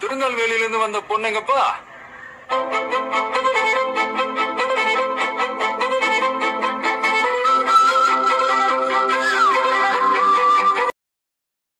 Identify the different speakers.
Speaker 1: திருநெல்வேலியில இருந்து வந்த பொண்ணுங்கப்பா?